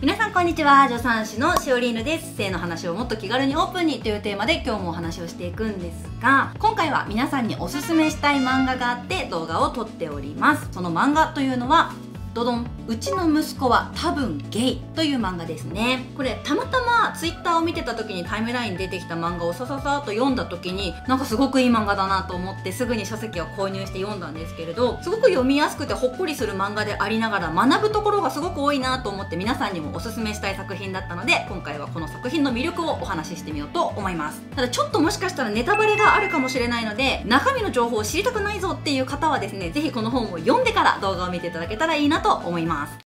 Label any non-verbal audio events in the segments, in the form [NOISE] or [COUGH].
皆さんこんにちは。助産師のしおりーぬです。性の話をもっと気軽にオープンにというテーマで今日もお話をしていくんですが今回は皆さんにおすすめしたい漫画があって動画を撮っております。その漫画というのはドドンうちの息子は多分ゲイという漫画ですね。これたまたまツイッターを見てた時にタイムラインに出てきた漫画をさささっと読んだ時になんかすごくいい漫画だなと思ってすぐに書籍を購入して読んだんですけれどすごく読みやすくてほっこりする漫画でありながら学ぶところがすごく多いなと思って皆さんにもおすすめしたい作品だったので今回はこの作品の魅力をお話ししてみようと思います。ただちょっともしかしたらネタバレがあるかもしれないので中身の情報を知りたくないぞっていう方はですね是非この本を読んでから動画を見ていただけたらいいなと思います、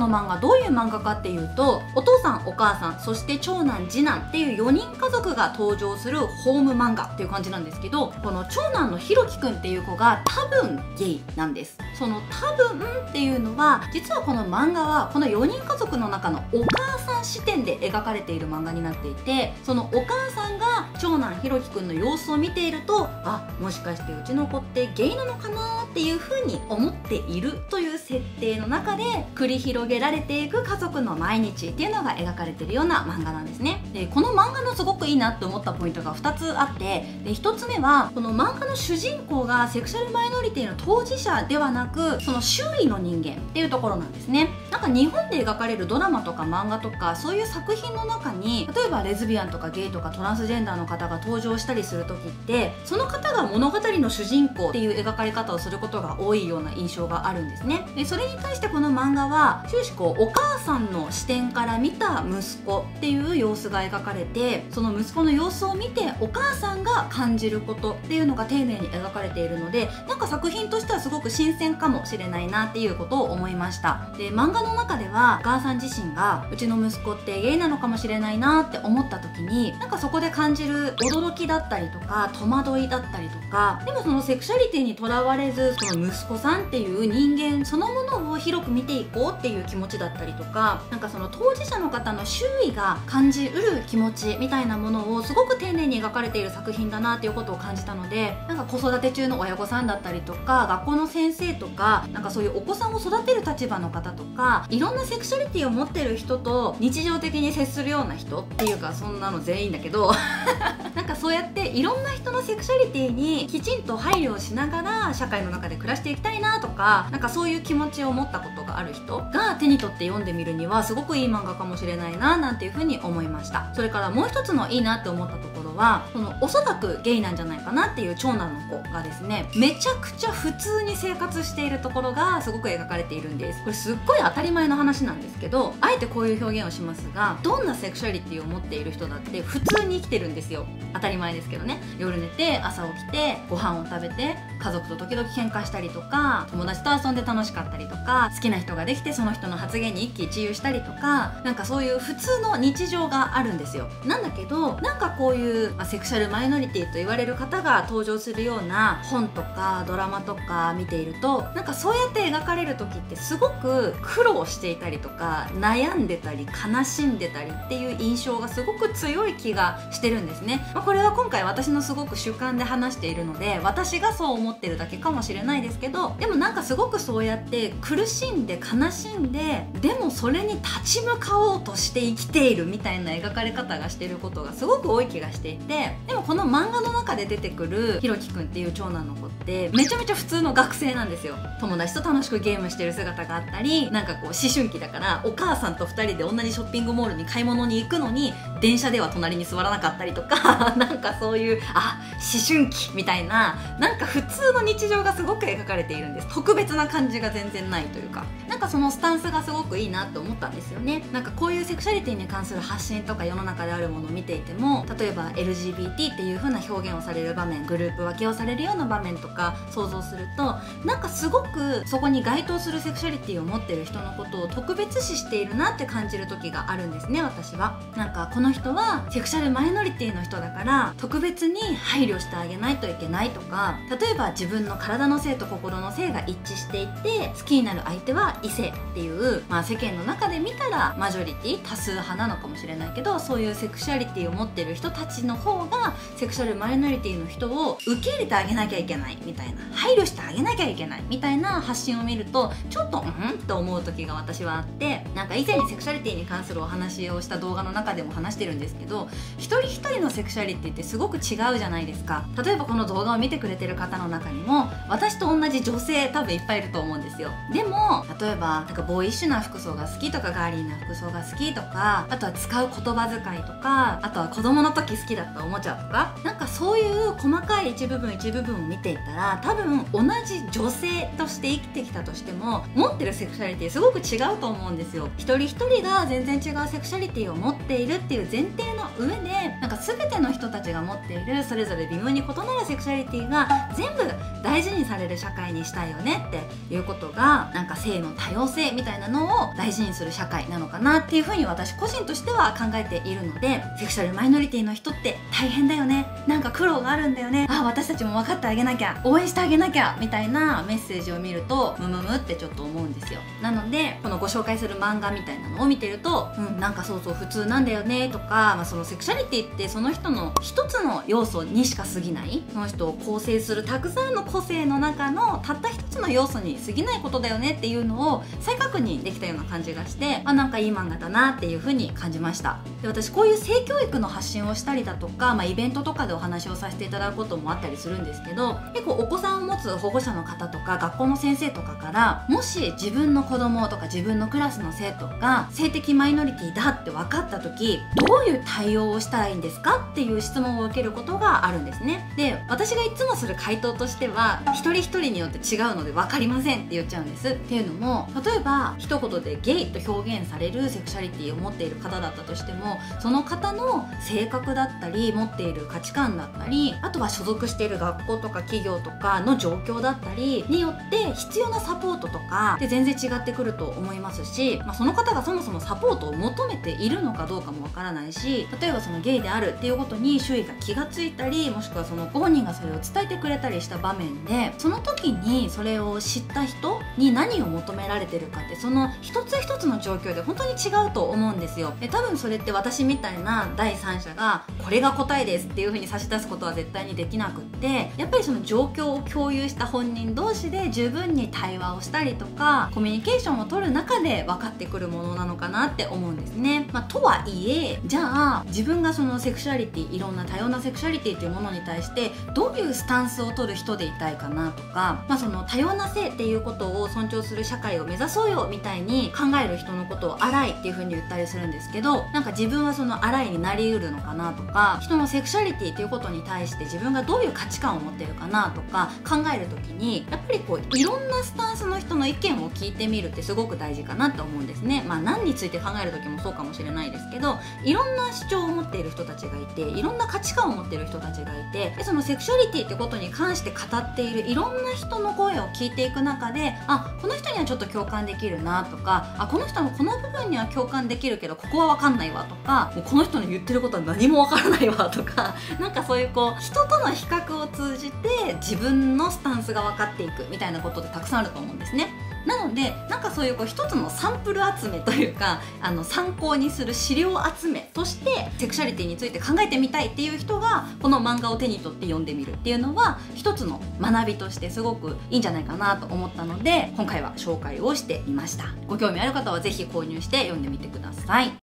の漫画どういう漫画かっていうとお父さんお母さんそして長男次男っていう4人家族が登場するホーム漫画っていう感じなんですけどこの長男のひろきくんっていう子が多分ゲイなんです。その多分っていうのは実はこの漫画はこの4人家族の中のお母さん視点で描かれている漫画になっていてそのお母さんが長男ひろきくんの様子を見ているとあもしかしてうちの子ってゲイなのかなっていうふうに思っているという設定の中で繰り広げられていく家族の毎日っていうのが描かれてるような漫画なんですね。でこの漫画のすごくいいなって思ったポイントが2つあってで1つ目はこの漫画の主人公がセクシャルマイノリティの当事者ではなくその周囲の人間っていうところなんですね。なんか日本で描かれるドラマとか漫画とかそういう作品の中に例えばレズビアンとかゲイとかトランスジェンダーの方が登場したりする時ってその方が物語の主人公っていう描かれ方をすることが多いような印象があるんですね。でそれに対してこの漫画は終始こうお母さんの視点から見た息子っていう様子が描かれてその息子の様子を見てお母さんが感じることっていうのが丁寧に描かれているのでなんか作品としてはすごく新鮮かもしれないなっていうことを思いました。で漫画の中ではお母さん自身がうちの息子ってゲイなのかもしれないなって思った時になんかそこで感じる驚きだったりとか戸惑いだったりとかでもそのセクシャリティにとらわれずその息子さんっていう人間そのものを広く見ていこうっていう気持ちだったりとかなんかその当事者の方の周囲が感じうる気持ちみたいなものをすごく丁寧に描かれている作品だなっていうことを感じたのでなんか子育て中の親御さんだったりとか学校の先生とかなんかそういうお子さんを育てる立場の方とかいろんなセクシャリティを持ってる人と日常的に接するような人っていうかそんなの全員だけど [LAUGHS] なんかそうやっていろんな人のセクシャリティにきちんと配慮をしながら社会の中で暮らしていきたいなとかなんかそういう気持ちを持ったことがある人が手に取って読んでみるにはすごくいい漫画かもしれないななんていうふうに思いました。それからもう一つのいいなって思ったところはそのおそらくゲイなんじゃないかなっていう長男の子がですねめちゃくちゃ普通に生活しているところがすごく描かれているんです。これすっごい当たり前の話なんですけどあえてこういう表現をしますがどんなセクシャリティを持っている人だって普通に生きてるんですよ。当たり前ですけどね。夜寝て朝起きてご飯を食べて家族と時々喧嘩したりとか友達と遊んで楽しかったりとか好きな人ができてその人の発言に一喜一憂したりとかなんかそういう普通の日常があるんですよ。なんだけどなんかこういう、まあ、セクシャルマイノリティと言われる方が登場するような本とかドラマとか見ているとなんかそうやって描かれる時ってすごく苦労していたりとか悩んでたり悲しんでたりっていう印象がすごく強い気がしてるんですね、まあ、これは今回私のすごく主観で話しているので私がそう思ってるだけかもしれないですけどでもなんかすごくそうやって苦しんで悲しんででもそれに立ち向かおうとして生きているみたいな描かれ方がしてることがすごく多い気がしていてでもこの漫画の中で出てくるひろきくんっていう長男の子ってめちゃめちゃ普通の学生なんですよ。友達と楽しくゲームしてる姿があったりなんかこう思春期だからお母さんと2人で同じショッピングモールに買い物に行くのに電車では隣に座らなかったりとか [LAUGHS] なんかそういうあ思春期みたいななんか普通の日常がすごく描かれているんです。特別な感じが全然ないというか。なんかそのスタンスがすごくいいなって思ったんですよね。なんかこういうセクシャリティに関する発信とか世の中であるものを見ていても例えば LGBT っていう風な表現をされる場面グループ分けをされるような場面とか想像するとなんかすごくそこに該当するセクシャリティを持ってる人のことを特別視しているなって感じる時があるんですね私は。なんかこの人はセクシャルマイノリティの人だから特別に配慮してあげないといけないとか例えば自分の体の性と心の性が一致していて好きになる相手は異性っていう、まあ、世間の中で見たらマジョリティ多数派なのかもしれないけどそういうセクシャリティを持ってる人たちの方がセクシャルマイノリティの人を受け入れてあげなきゃいけないみたいな。配慮してあげなきゃいけないみたいな発信を見るとちょっとうん？と思う時が私はあってなんか以前にセクシャリティに関するお話をした動画の中でも話してるんですけど一人一人のセクシャリティってすごく違うじゃないですか。例えばこの動画を見てくれてる方の中にも私と同じ女性多分いっぱいいると思うんですよ。でも例えばなんかボーイッシュな服装が好きとかガーリーな服装が好きとかあとは使う言葉遣いとかあとは子供の時好きだったおもちゃとかなんかそういう細かい一部分一部分を見ていったら多分同じ女性として生きてきたとしても持ってるセクシャリティすごく違うと思うんですよ。一人一人が全然違うセクシャリティを持っているっていう前提の上でなんか全ての人たちが持っているそれぞれ微妙に異なるセクシャリティが全部大事にされる社会にしたいよねっていうことがなんか性の多様性みたいなたいなのを大事にする社会なのかなっていうふうに私個人としては考えているのでセクシャルマイノリティの人って大変だよね。なんか苦労があるんだよね。あ私たちも分かってあげなきゃ応援してあげなきゃみたいなメッセージを見るとムムムってちょっと思うんですよ。なのでこのご紹介する漫画みたいなのを見てるとうんなんかそうそう普通なんだよねとか、まあ、そのセクシャリティってその人の一つの要素にしか過ぎない。その人を構成するたくさんの個性の中のたった一つの要素に過ぎないことだよねっていうのを再確認にできたような感じがしてあなんかいい漫画だなっていう風に感じました。で私こういう性教育の発信をしたりだとか、まあ、イベントとかでお話をさせていただくこともあったりするんですけど結構お子さんを持つ保護者の方とか学校の先生とかからもし自分の子供とか自分のクラスの生徒が性的マイノリティだって分かった時どういう対応をしたらいいんですかっていう質問を受けることがあるんですね。で私がいつもする回答としては一人一人によって違うので分かりませんって言っちゃうんです。っていうのも例えば一言でゲイと表現されるセクシャリティを持っている方だったとしてもその方の性格だったり持っている価値観だったりあとは所属している学校とか企業とかの状況だったりによって必要なサポートとかで全然違ってくると思いますし、まあ、その方がそもそもサポートを求めているのかどうかもわからないし例えばそのゲイであるっていうことに周囲が気がついたりもしくはそのご本人がそれを伝えてくれたりした場面でその時にそれを知った人に何を求められてるかってその一つ一つの状況で本当に違うと思うんですよ。で多分それって私みたいな第三者がこれが答えですっていう風に差し出すことは絶対にできなくってやっぱりその状況を共有した本人同士で十分に対話をしたりとかコミュニケーションを取る中で分かってくるものなのかなって思うんですね、まあ、とはいえじゃあ自分がそのセクシャリティいろんな多様なセクシャリティっていうものに対してどういうスタンスを取る人でいたいかなとか、まあ、その多様な性っていうことを尊重する社会を目指そうよみたいに考える人のことを荒いっていう風に言ったりするんですけどなんか自分はその荒いになりうるのかなとか人のセクシャリティっていうことに対して自分がどういう価値観を持ってるかなとか考える時にやっぱりこういろんなスタンスの人の意見を聞いてみるってすごく大事かなと思うんですね。まあ何について考える時もそうかもしれないですけどいろんな主張を持っている人たちがいていろんな価値観を持っている人たちがいてでそのセクシャリティってことに関して語っているいろんな人の声を聞いていく中であこの人にはちょっと共感できるるなとかあこの人のこの部分には共感できるけどここは分かんないわとかもうこの人の言ってることは何も分からないわとか [LAUGHS] なんかそういうこう人との比較を通じて自分のスタンスが分かっていくみたいなことってたくさんあると思うんですね。なのでなんかそういうこう一つのサンプル集めというか [LAUGHS] あの参考にする資料集めとしてセクシャリティについて考えてみたいっていう人がこの漫画を手に取って読んでみるっていうのは一つの学びとしてすごくいいんじゃないかなと思ったので今回は紹介をしてみました。ご興味ある方は是非購入して読んでみてください。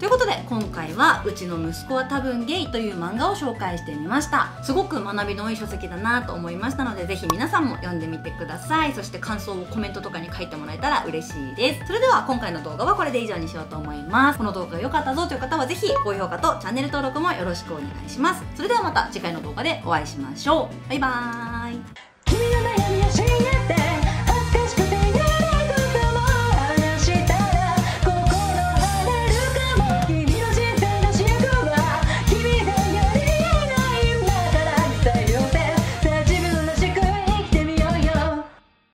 ということで今回は「うちの息子は多分ゲイ」という漫画を紹介してみました。すごく学びの多い書籍だなと思いましたのでぜひ皆さんも読んでみてください。そして感想をコメントとかに書いてもらえたら嬉しいです。それでは今回の動画はこれで以上にしようと思います。この動画が良かったぞという方はぜひ高評価とチャンネル登録もよろしくお願いします。それではまた次回の動画でお会いしましょう。バイバーイ。